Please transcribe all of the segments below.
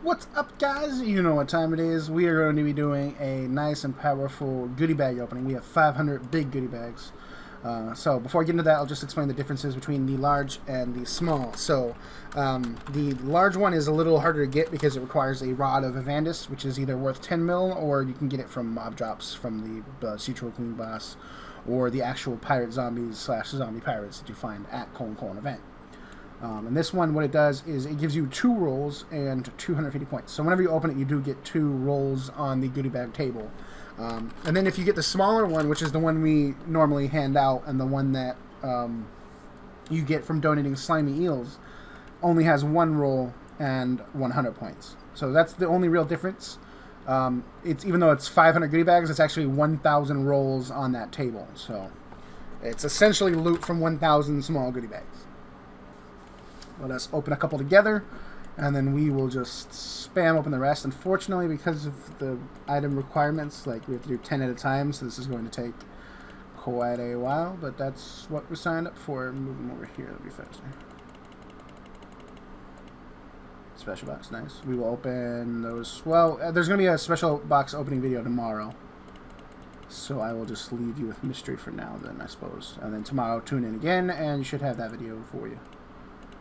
What's up, guys? You know what time it is. We are going to be doing a nice and powerful goodie bag opening. We have 500 big goodie bags. Uh, so before I get into that, I'll just explain the differences between the large and the small. So um, the large one is a little harder to get because it requires a rod of Ivandis, which is either worth 10 mil or you can get it from mob drops from the uh, Citro Queen boss or the actual pirate zombies slash zombie pirates that you find at Colon Colon event. Um, and this one, what it does is it gives you two rolls and 250 points. So whenever you open it, you do get two rolls on the goodie bag table. Um, and then if you get the smaller one, which is the one we normally hand out, and the one that um, you get from donating slimy eels, only has one roll and 100 points. So that's the only real difference. Um, it's even though it's 500 goodie bags, it's actually 1,000 rolls on that table. So it's essentially loot from 1,000 small goodie bags. Let us open a couple together, and then we will just spam open the rest. Unfortunately, because of the item requirements, like we have to do 10 at a time, so this is going to take quite a while, but that's what we signed up for. Move them over here, that'll be faster. Special box, nice. We will open those. Well, uh, there's going to be a special box opening video tomorrow. So I will just leave you with mystery for now then, I suppose. And then tomorrow tune in again, and you should have that video for you.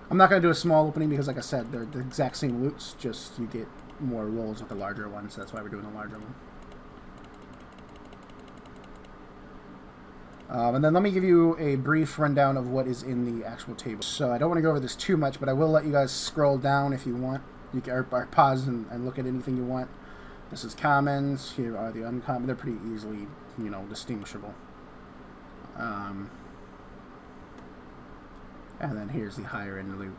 I'm not going to do a small opening because, like I said, they're the exact same loots, just you get more rolls with the larger one, so that's why we're doing the larger one. Um, and then let me give you a brief rundown of what is in the actual table. So I don't want to go over this too much, but I will let you guys scroll down if you want. You can or, or pause and, and, look at anything you want. This is commons. Here are the uncommon. They're pretty easily, you know, distinguishable. Um, and then here's the higher end loot.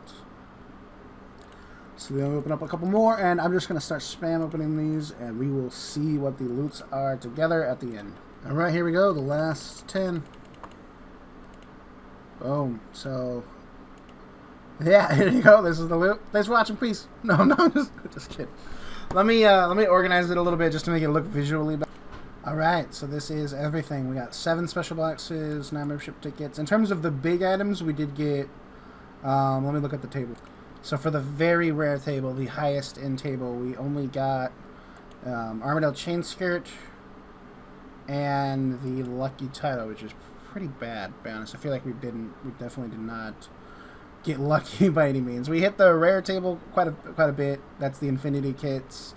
So then we'll open up a couple more, and I'm just going to start spam opening these, and we will see what the loots are together at the end. Alright, here we go, the last 10. Boom. So, yeah, here you go. This is the loot. Thanks for watching. Peace. No, no, just, just kidding. Let me, uh, let me organize it a little bit just to make it look visually better. Alright, so this is everything. We got seven special boxes, nine membership tickets. In terms of the big items, we did get... Um, let me look at the table. So for the very rare table, the highest end table, we only got um, Armadyl Chain Skirt and the Lucky Title, which is pretty bad, honest. I feel like we didn't, we definitely did not get lucky by any means. We hit the rare table quite a, quite a bit. That's the Infinity Kits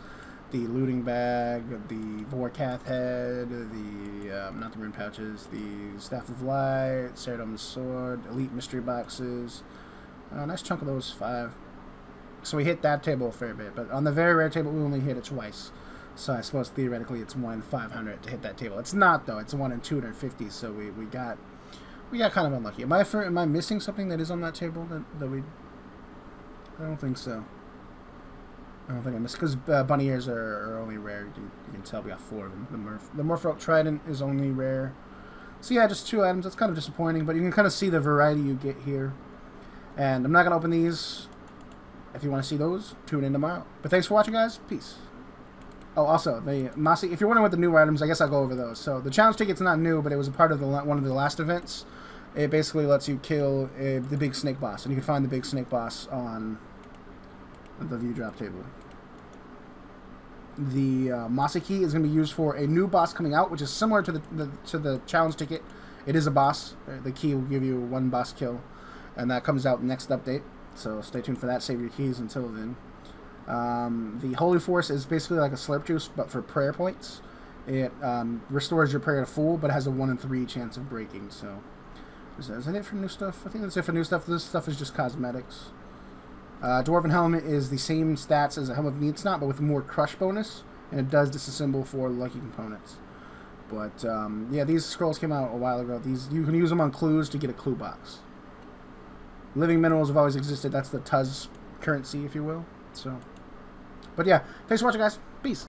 the looting bag, the Vorkath head, the um, not the rune pouches, the staff of light, Saradomin's sword, elite mystery boxes. A nice chunk of those five. So we hit that table a fair bit, but on the very rare table we only hit it twice. So I suppose theoretically it's one in 500 to hit that table. It's not though. It's one in 250. So we, we got we got kind of unlucky. Am I am I missing something that is on that table that that we? I don't think so. I don't think I missed because uh, bunny ears are, are only rare. You can, you can, tell we got four of them. The Murph, the Morph Trident is only rare. So yeah, just two items. That's kind of disappointing, but you can kind of see the variety you get here. And I'm not gonna open these. If you want to see those, tune in tomorrow. But thanks for watching, guys. Peace. Oh, also the Mossy. If you're wondering what the new items, I guess I'll go over those. So the challenge ticket's not new, but it was a part of the one of the last events. It basically lets you kill a, the big snake boss, and you can find the big snake boss on the view drop table. The uh, Masa key is going to be used for a new boss coming out, which is similar to the, the, to the challenge ticket. It is a boss. Uh, the key will give you one boss kill, and that comes out next update. So stay tuned for that. Save your keys until then. Um, the Holy Force is basically like a slurp juice, but for prayer points. It um, restores your prayer to full, but has a 1 in 3 chance of breaking. So, is that, is that it for new stuff? I think that's it for new stuff. This stuff is just cosmetics. Uh, Dwarven Helmet is the same stats as a Helm of Neitiznot, but with more crush bonus, and it does disassemble for lucky components. But um, yeah, these scrolls came out a while ago. These you can use them on clues to get a clue box. Living minerals have always existed. That's the Tuz currency, if you will. So, but yeah, thanks for watching, guys. Peace.